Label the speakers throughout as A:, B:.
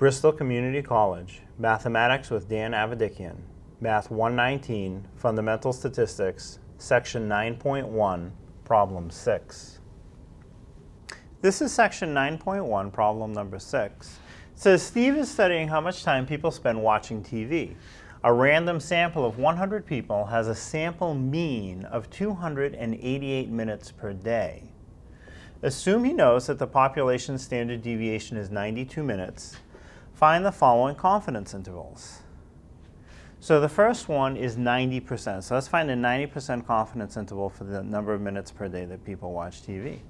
A: Bristol Community College, Mathematics with Dan Avedikian, Math 119, Fundamental Statistics, Section 9.1, Problem 6. This is Section 9.1, Problem number 6. It says Steve is studying how much time people spend watching TV. A random sample of 100 people has a sample mean of 288 minutes per day. Assume he knows that the population standard deviation is 92 minutes Find the following confidence intervals. So the first one is 90%. So let's find a 90% confidence interval for the number of minutes per day that people watch TV.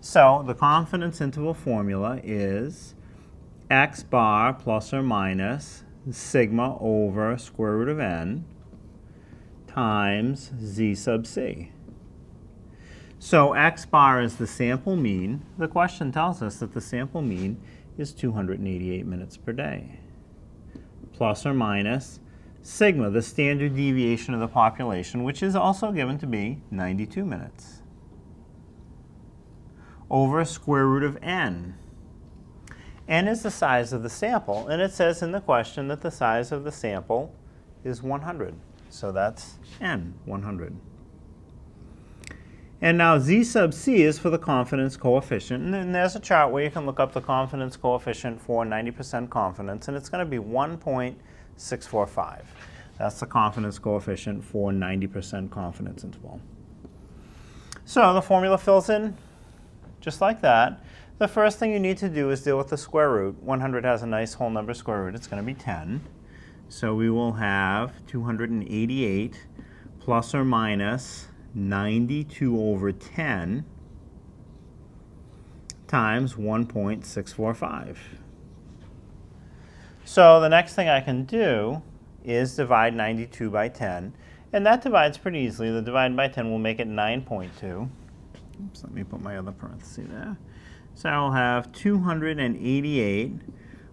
A: So the confidence interval formula is x bar plus or minus sigma over square root of n times z sub c. So x bar is the sample mean. The question tells us that the sample mean is 288 minutes per day. Plus or minus sigma, the standard deviation of the population, which is also given to be 92 minutes, over a square root of n. n is the size of the sample, and it says in the question that the size of the sample is 100. So that's n, 100. And now z sub c is for the confidence coefficient. And there's a chart where you can look up the confidence coefficient for 90% confidence, and it's going to be 1.645. That's the confidence coefficient for 90% confidence interval. So the formula fills in just like that. The first thing you need to do is deal with the square root. 100 has a nice whole number square root. It's going to be 10. So we will have 288 plus or minus 92 over 10 times 1.645. So the next thing I can do is divide 92 by 10. And that divides pretty easily. The divide by 10 will make it 9.2. Oops, let me put my other parenthesis there. So I'll have 288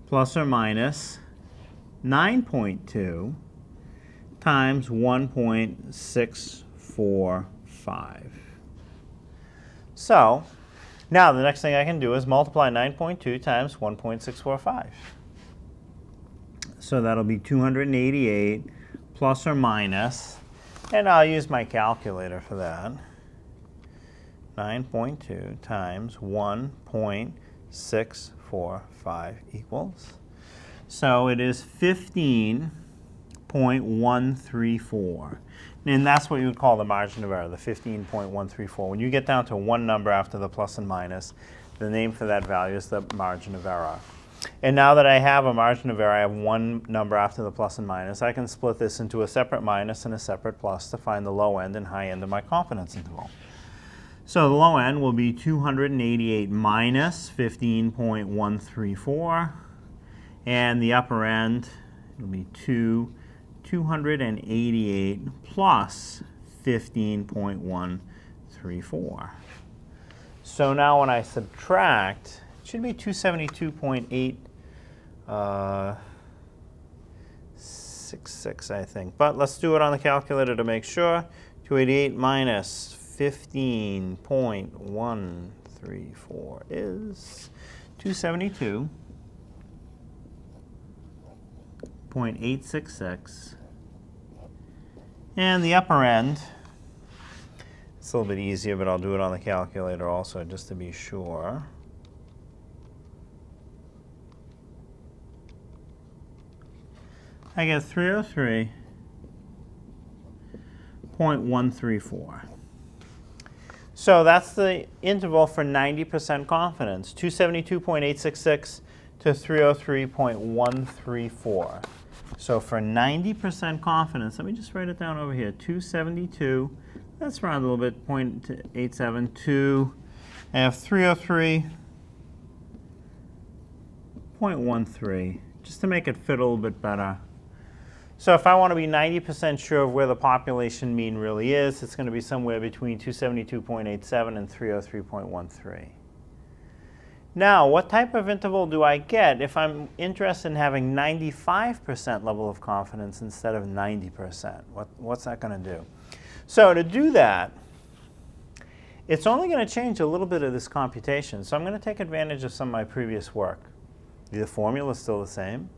A: plus or minus 9.2 times 1.64 5. So now the next thing I can do is multiply 9.2 times 1.645. So that'll be 288 plus or minus, and I'll use my calculator for that. 9.2 times 1.645 equals. So it is 15.134. And that's what you would call the margin of error, the 15.134. When you get down to one number after the plus and minus, the name for that value is the margin of error. And now that I have a margin of error, I have one number after the plus and minus, I can split this into a separate minus and a separate plus to find the low end and high end of my confidence interval. So the low end will be 288 minus 15.134, and the upper end will be 2 288 plus 15.134. So now when I subtract, it should be 272.8 uh, 66, I think. But let's do it on the calculator to make sure. 288 minus 15.134 is 272.866 and the upper end, it's a little bit easier, but I'll do it on the calculator also just to be sure. I get 303.134. So that's the interval for 90% confidence, 272.866 to 303.134. So for 90% confidence, let me just write it down over here, 272, that's round a little bit, 0.872. I have 303.13, just to make it fit a little bit better. So if I want to be 90% sure of where the population mean really is, it's going to be somewhere between 272.87 and 303.13. Now, what type of interval do I get if I'm interested in having 95% level of confidence instead of 90%? What, what's that going to do? So to do that, it's only going to change a little bit of this computation. So I'm going to take advantage of some of my previous work. The formula is still the same.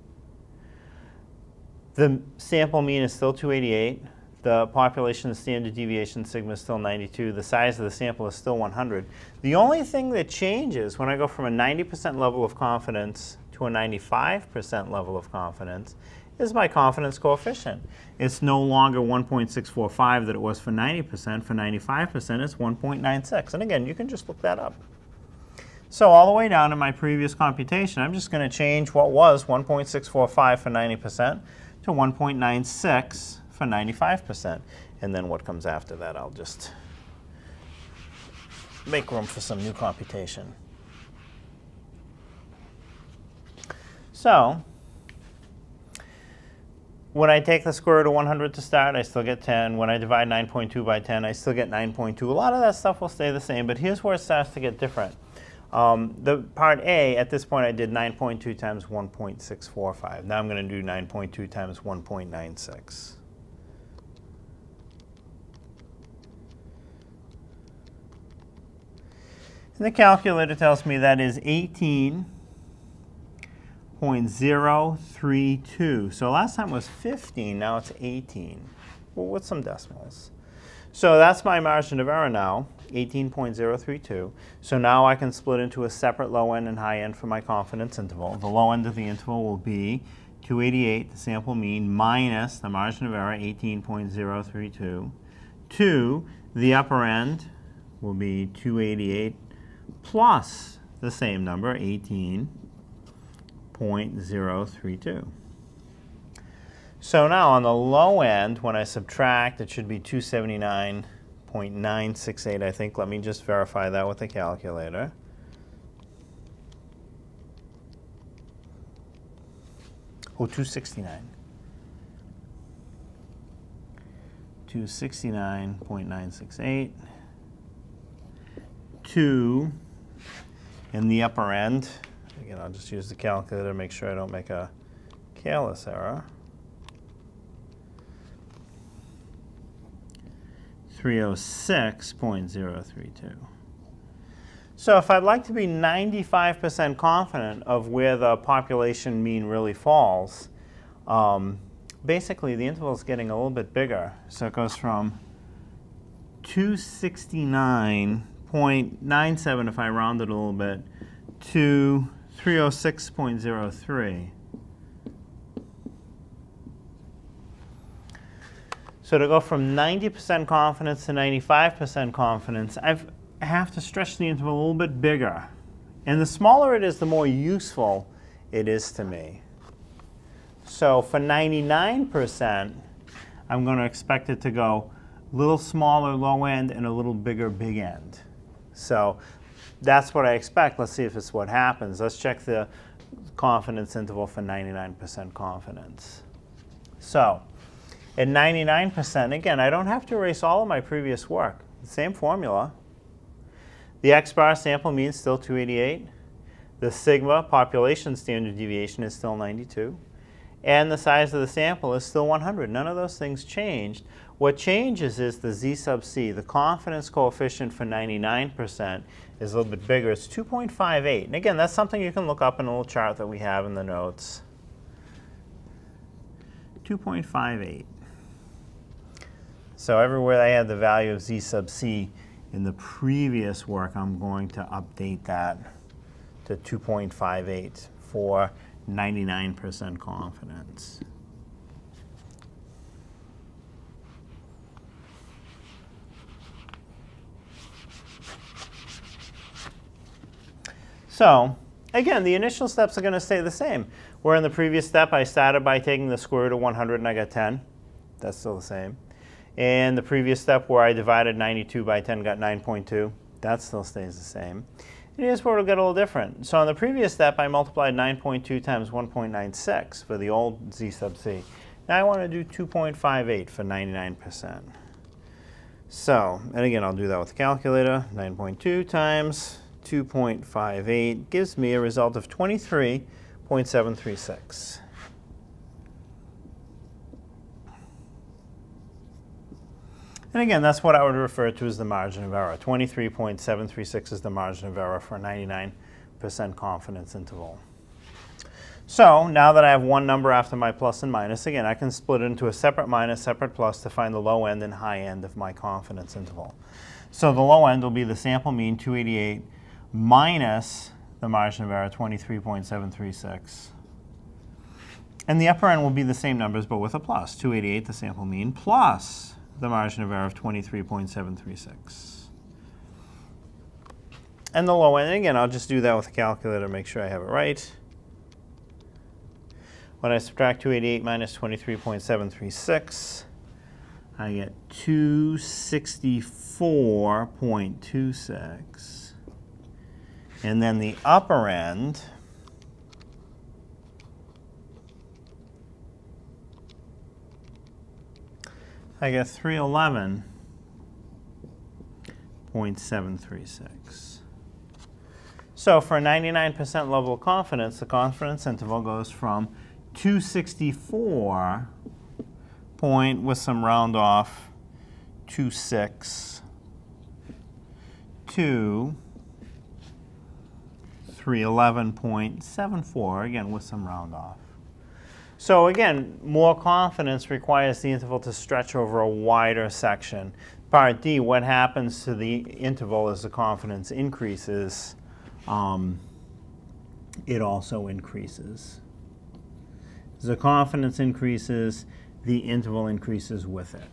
A: The sample mean is still 288. The population standard deviation sigma is still 92. The size of the sample is still 100. The only thing that changes when I go from a 90% level of confidence to a 95% level of confidence is my confidence coefficient. It's no longer 1.645 that it was for 90%. For 95%, it's 1.96. And again, you can just look that up. So all the way down in my previous computation, I'm just going to change what was 1.645 for 90% to 1.96 for 95%. And then what comes after that, I'll just make room for some new computation. So when I take the square root of 100 to start, I still get 10. When I divide 9.2 by 10, I still get 9.2. A lot of that stuff will stay the same, but here's where it starts to get different. Um, the part A, at this point, I did 9.2 times 1.645. Now I'm going to do 9.2 times 1.96. And the calculator tells me that is 18.032. So last time was 15, now it's 18. Well, with some decimals. So that's my margin of error now, 18.032. So now I can split into a separate low end and high end for my confidence interval. The low end of the interval will be 288, the sample mean, minus the margin of error, 18.032. to the upper end will be 288 plus the same number, 18.032. So now on the low end, when I subtract, it should be 279.968, I think. Let me just verify that with the calculator. Oh, 269. 269.968. 2 in the upper end. Again, I'll just use the calculator to make sure I don't make a careless error. 306.032. So if I'd like to be 95% confident of where the population mean really falls, um, basically the interval is getting a little bit bigger. So it goes from 269.97 if I round it a little bit to 306.03. So to go from 90% confidence to 95% confidence, I've, I have to stretch the interval a little bit bigger. And the smaller it is, the more useful it is to me. So for 99%, I'm going to expect it to go a little smaller low end and a little bigger big end. So that's what I expect. Let's see if it's what happens. Let's check the confidence interval for 99% confidence. So at 99%, again, I don't have to erase all of my previous work. Same formula. The x-bar sample mean still 288. The sigma population standard deviation is still 92. And the size of the sample is still 100. None of those things changed. What changes is the z sub c. The confidence coefficient for 99% is a little bit bigger. It's 2.58. And again, that's something you can look up in a little chart that we have in the notes. 2.58. So everywhere I had the value of z sub c in the previous work, I'm going to update that to 2.58 for 99% confidence. So again, the initial steps are going to stay the same. Where in the previous step, I started by taking the square root of 100 and I got 10. That's still the same. And the previous step where I divided 92 by 10 got 9.2. That still stays the same. Where it'll get a little different. So on the previous step, I multiplied 9.2 times 1.96 for the old z sub c. Now I want to do 2.58 for 99%. So, and again, I'll do that with the calculator. 9.2 times 2.58 gives me a result of 23.736. And again, that's what I would refer to as the margin of error. 23.736 is the margin of error for a 99% confidence interval. So now that I have one number after my plus and minus, again, I can split it into a separate minus, separate plus to find the low end and high end of my confidence interval. So the low end will be the sample mean 288 minus the margin of error 23.736. And the upper end will be the same numbers but with a plus, 288 the sample mean plus the margin of error of 23.736. And the low end, again, I'll just do that with a calculator to make sure I have it right. When I subtract 288 minus 23.736, I get 264.26. And then the upper end, I get 311.736. So for 99% level of confidence, the confidence interval goes from 264 point with some round off 26 to 311.74, again with some round off. So again, more confidence requires the interval to stretch over a wider section. Part D, what happens to the interval as the confidence increases? Um, it also increases. As the confidence increases, the interval increases with it.